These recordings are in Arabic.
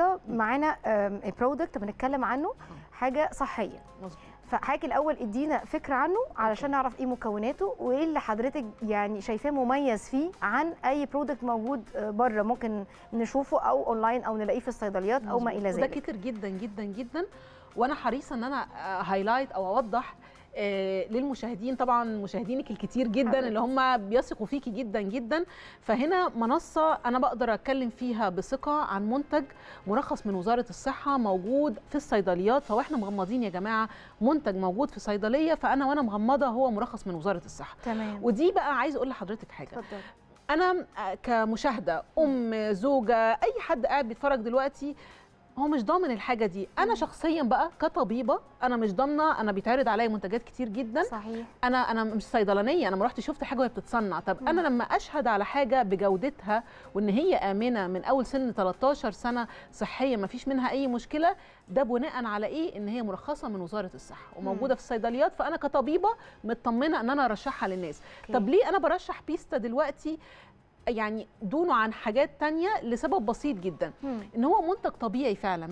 النهارده معانا product بنتكلم عنه حاجة صحية. مظبوط. فحضرتك الأول ادينا فكرة عنه علشان نعرف إيه مكوناته وايه اللي حضرتك يعني شايفاه مميز فيه عن أي product موجود بره ممكن نشوفه أو اونلاين أو نلاقيه في الصيدليات أو ما إلى ذلك. كتير جدا جدا جدا. وأنا حريصة إن أنا highlight أو أوضح آه، للمشاهدين طبعا مشاهدينك الكتير جدا. اللي هم بيثقوا فيكي جدا جدا. فهنا منصة أنا بقدر أتكلم فيها بثقة عن منتج مرخص من وزارة الصحة موجود في الصيدليات. فاحنا مغمضين يا جماعة منتج موجود في صيدلية فأنا وأنا مغمضة هو مرخص من وزارة الصحة. تمام. ودي بقى عايز أقول لحضرتك حاجة. اتفضل أنا كمشاهدة أم زوجة أي حد قاعد بيتفرج دلوقتي هو مش ضامن الحاجة دي. أنا شخصيا بقى كطبيبة أنا مش ضامنة أنا بيتعرض عليا منتجات كتير جدا. صحيح. أنا أنا مش صيدلانية أنا ما رحت شفت حاجة وهي بتتصنع. طب أنا لما أشهد على حاجة بجودتها وإن هي آمنة من أول سن 13 سنة صحية ما فيش منها أي مشكلة ده بناء على إيه؟ إن هي مرخصة من وزارة الصحة وموجودة في الصيدليات. فأنا كطبيبة مطمنة إن أنا أرشحها للناس. okay. طب ليه أنا برشح بيستا دلوقتي؟ يعني دونه عن حاجات تانية لسبب بسيط جدا مم. إن هو منتج طبيعي فعلا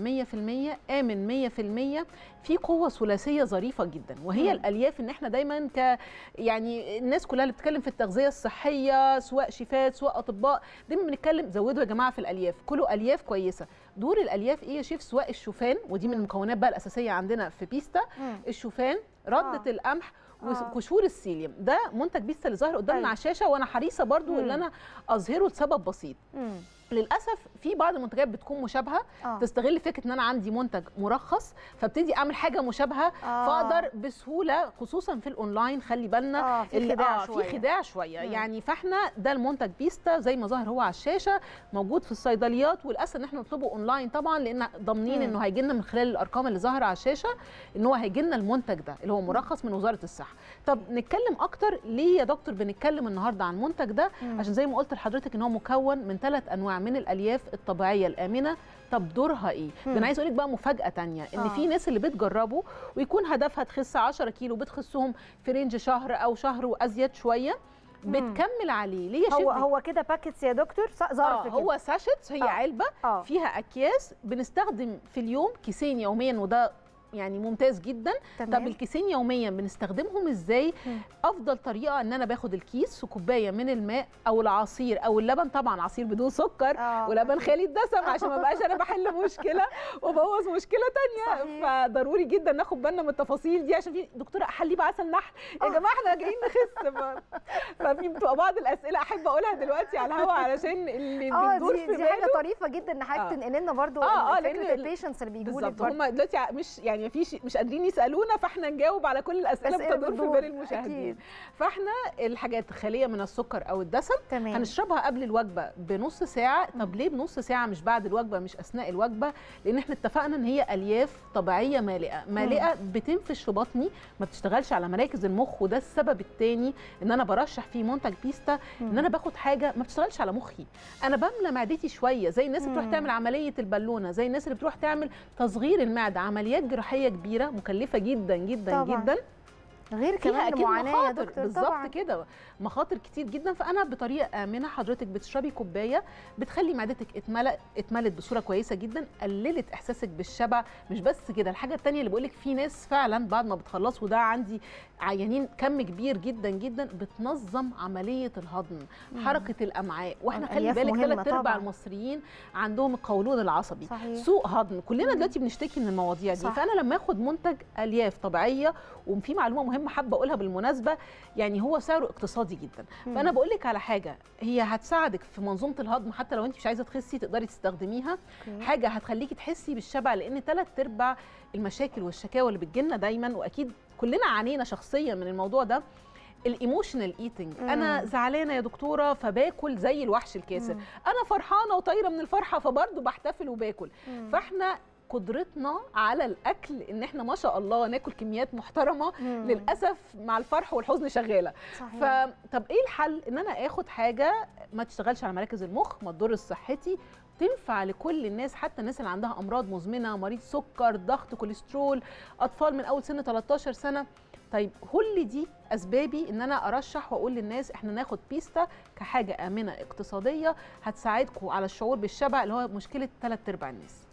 100% آمن 100% في قوة ثلاثية ظريفة جدا وهي مم. الألياف إن إحنا دايما ك يعني الناس كلها اللي بتتكلم في التغذية الصحية سواء شيفات سواء أطباء دايما بنتكلم زودوا يا جماعة في الألياف كلوا ألياف كويسة دور الألياف إيه يا شيف سواء الشوفان ودي من المكونات بقى الأساسية عندنا في بيستا مم. الشوفان ردة آه. القمح آه. وقشور ال psyllium ده منتج بيستا اللي ظاهر قدامنا. على الشاشة وأنا حريصة برضو مم. إن أنا أظهره لسبب بسيط مم. للأسف في بعض المنتجات بتكون مشابهة آه. تستغل فكرة إن أنا عندي منتج مرخص فابتدي أعمل حاجة مشابهة آه. فأقدر بسهولة خصوصا في الأونلاين خلي بالنا آه، في خداع آه شوية. في خداع شوية مم. يعني فإحنا ده المنتج بيستا زي ما ظاهر هو على الشاشة موجود في الصيدليات والاسهل إن إحنا نطلبه أونلاين طبعا لأن ضامنين. إنه هيجي لنا من خلال الأرقام اللي ظاهرة على الشاشة إن هو هيجي لنا المنتج ده اللي هو مرخص من وزارة الصحة طب نتكلم أكتر ليه يا دكتور بنتكلم النهارده عن المنتج ده مم. عشان زي ما قلت لحضرتك إن هو مكون من ثلاث أنواع من الألياف الطبيعية الآمنة طب دورها إيه ده. أنا عايز أقول لك بقى مفاجأة تانية إن آه. في ناس اللي بتجربه ويكون هدفها تخس 10 كيلو بتخسهم في range شهر أو شهر وأزيد شوية. بتكمل عليه ليه يا هو هو كده packets يا دكتور ظرف آه كده هو sachets هي آه. علبة آه فيها أكياس بنستخدم في اليوم كيسين يوميا وده يعني ممتاز جدا. طب تمام. الكيسين يوميا بنستخدمهم إزاي؟ مم. أفضل طريقة إن أنا باخد الكيس وكوبايه من الماء أو العصير أو اللبن. طبعا عصير بدون سكر آه. ولبن خالي الدسم عشان ما بقاش أنا بحل مشكلة وبوظ مشكلة تانية. صحيح. فضروري جدا ناخد بالنا من التفاصيل دي عشان في دكتوره احليه بعسل نحل. يا جماعة إحنا جايين نخس ففي بتبقى بعض الأسئلة أحب أقولها دلوقتي على الهواء علشان اللي آه بيدور دي في دي حاجة باله. طريفة جدا إن حضرتك آه. تنقل لنا آه، آه، لأن ال- البيشنتس اللي بيجوا بالظبط. هم دلوقتي مش يعني مفيش مش قادرين يسألونا فاحنا نجاوب على كل الأسئلة بتدور في بال المشاهدين. فاحنا الحاجات خاليه من السكر أو الدسم تمام. هنشربها قبل الوجبة بنص ساعة. طب ليه بنص ساعة مش بعد الوجبة مش أثناء الوجبة؟ لأن إحنا اتفقنا إن هي ألياف طبيعية مالئة. مالئة بتنفش في بطني ما بتشتغلش على مراكز المخ وده السبب الثاني إن أنا برشح فيه منتج بيستا إن أنا باخد حاجة ما بتشتغلش على مخي. أنا بملى معدتي شوية زي الناس اللي بتروح. تعمل عملية البالونة زي الناس اللي بتروح تعمل تصغير المعدة عمليات جراحية كبيرة مكلفة جدا جدا طبعاً. جدا غير كمان أكيد المعاناة يا مخاطر. دكتور بالظبط كده. مخاطر كتير جدا. فأنا بطريقة آمنة حضرتك بتشربي كوباية بتخلي معدتك اتملأ اتملت بصورة كويسة جدا قللت إحساسك بالشبع. مش بس كده الحاجة الثانية اللي بقولك في ناس فعلا بعد ما بتخلص وده عندي عيانين كم كبير جدا جدا بتنظم عملية الهضم حركة الأمعاء. وإحنا خلي بالك ثلاث أرباع. المصريين عندهم القولون العصبي صحيح. سوء هضم. كلنا مم. دلوقتي بنشتكي من المواضيع دي. صح. فأنا لما آخد منتج ألياف طبيعية وفي معلومة مهمة حابة أقولها بالمناسبة يعني هو سعره اقتصادي جدا مم. فأنا بقول لك على حاجة هي هتساعدك في منظومة الهضم حتى لو أنت مش عايزة تخسي تقدري تستخدميها okay. حاجة هتخليكي تحسي بالشبع لأن ثلاث أرباع المشاكل والشكاوى اللي بتجيلنا دايما وأكيد كلنا عانينا شخصيا من الموضوع ده ال emotional eating أنا مم. زعلانة يا دكتورة فباكل زي الوحش الكاسر مم. أنا فرحانة وطايرة من الفرحة فبرضه بحتفل وباكل مم. فإحنا قدرتنا على الأكل إن إحنا ما شاء الله ناكل كميات محترمة مم. للأسف مع الفرح والحزن شغالة. صحيح. فطب إيه الحل؟ إن أنا آخد حاجة ما تشتغلش على مراكز المخ ما تضرش صحتي تنفع لكل الناس حتى الناس اللي عندها أمراض مزمنة مريض سكر ضغط كوليسترول أطفال من أول سن 13 سنة. طيب كل دي أسبابي إن أنا أرشح وأقول للناس إحنا ناخد بيستا كحاجة آمنة اقتصادية هتساعدكم على الشعور بالشبع اللي هو مشكلة ثلاث أرباع الناس.